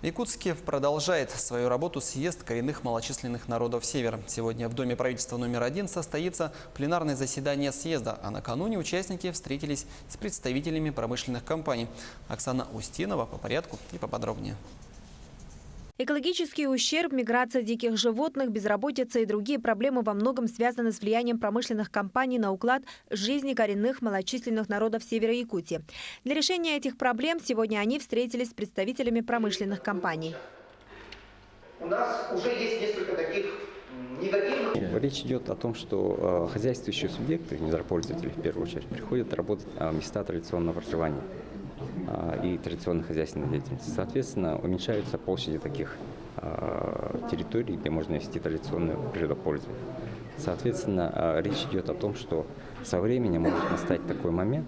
В Якутске продолжает свою работу съезд коренных малочисленных народов Севера. Сегодня в Доме правительства номер один состоится пленарное заседание съезда, а накануне участники встретились с представителями промышленных компаний. Оксана Устинова по порядку и поподробнее. Экологический ущерб, миграция диких животных, безработица и другие проблемы во многом связаны с влиянием промышленных компаний на уклад жизни коренных малочисленных народов Севера Якутии. Для решения этих проблем сегодня они встретились с представителями промышленных компаний. У нас уже есть несколько таких негативных Речь идет о том, что э, хозяйствующие субъекты, недропользователи в первую очередь, приходят работать в места традиционного проживания и традиционной хозяйственной деятельности. Соответственно, уменьшаются площади таких э, территорий, где можно вести традиционное природопользование. Соответственно, э, речь идет о том, что со временем может настать такой момент,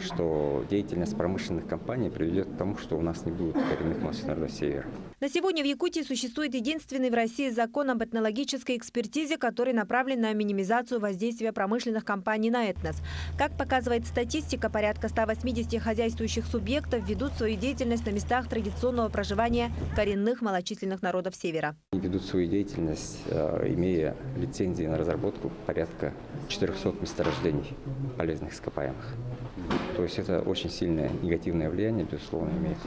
что деятельность промышленных компаний приведет к тому, что у нас не будет коренных малочисленных народов севера. На сегодня в Якутии существует единственный в России закон об этнологической экспертизе, который направлен на минимизацию воздействия промышленных компаний на этнос. Как показывает статистика, порядка 180 хозяйствующих субъектов ведут свою деятельность на местах традиционного проживания коренных малочисленных народов Севера. Они ведут свою деятельность, э, имея лицензии на разработку порядка 400 месторождений полезных ископаемых. То есть это очень сильное негативное влияние, безусловно, имеет.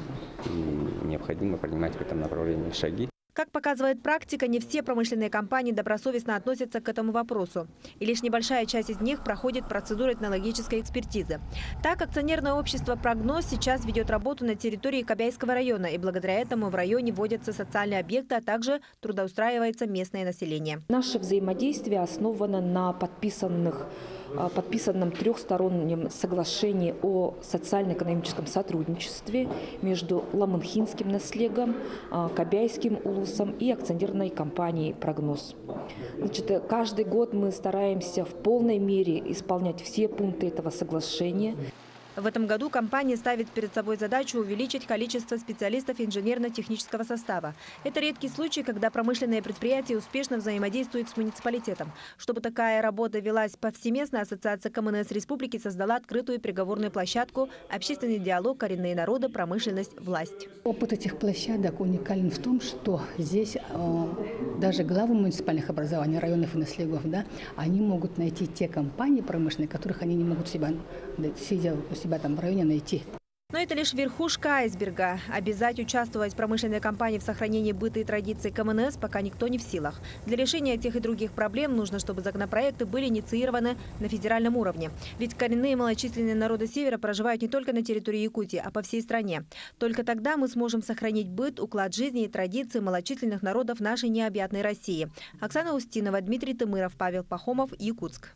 И необходимо принимать в этом направлении шаги. Как показывает практика, не все промышленные компании добросовестно относятся к этому вопросу. И лишь небольшая часть из них проходит процедуру этнологической экспертизы. Так, акционерное общество «Прогноз» сейчас ведет работу на территории Кобяйского района. И благодаря этому в районе вводятся социальные объекты, а также трудоустраивается местное население. Наше взаимодействие основано на подписанных подписанном трехстороннем соглашении о социально-экономическом сотрудничестве между Ламанхинским наслегом, а, Кобяйским улусом и акционерной компанией «Прогноз». Значит, э, каждый год мы стараемся в полной мере исполнять все пункты этого соглашения. В этом году компания ставит перед собой задачу увеличить количество специалистов инженерно-технического состава. Это редкий случай, когда промышленные предприятия успешно взаимодействуют с муниципалитетом. Чтобы такая работа велась повсеместно, Ассоциация КМНС Республики создала открытую переговорную площадку «Общественный диалог. Коренные народы. Промышленность. Власть». Опыт этих площадок уникален в том, что здесь э, даже главы муниципальных образований, районов и наследов, да, они могут найти те компании промышленные, которых они не могут себя, сидя себя там в районе, найти. Но это лишь верхушка айсберга. Обязать участвовать промышленной компании в сохранении быта и традиций КМНС пока никто не в силах. Для решения тех и других проблем нужно, чтобы законопроекты были инициированы на федеральном уровне. Ведь коренные малочисленные народы Севера проживают не только на территории Якутии, а по всей стране. Только тогда мы сможем сохранить быт, уклад жизни и традиции малочисленных народов нашей необъятной России. Оксана Устинова, Дмитрий Тымыров, Павел Пахомов, Якутск.